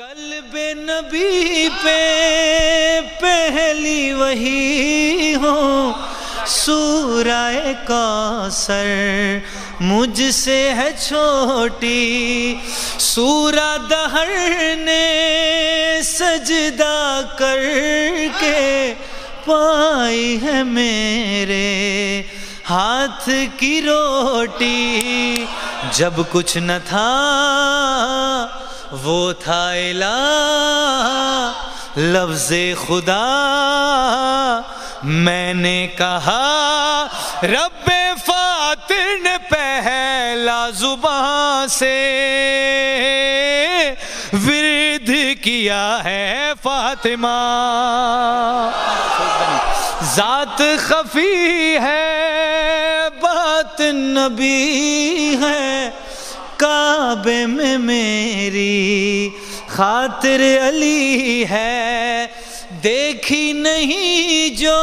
कल नबी पे पहली वही हो। सूराए कौसर मुझसे है छोटी। सूरा दहर ने सजदा करके पाई है मेरे हाथ की रोटी। जब कुछ न था वो था इला लफ्ज खुदा। मैंने कहा, रब फातिर ने पहला ज़ुबान से विरद किया है फातिमा। जात खफी है, बात नबी है। काबे में मेरी खातिर अली है। देखी नहीं जो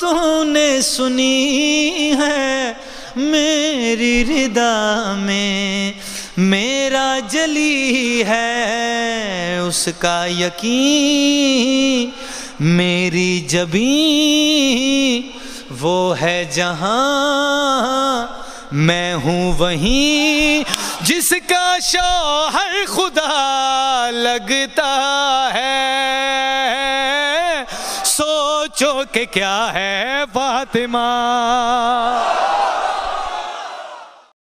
तूने सुनी है। मेरी रिदा में मेरा जली है। उसका यकीन मेरी जबी वो है जहाँ मैं हूँ वहीं जिसका शौहर खुदा लगता है। सोचो कि क्या है फातिमा।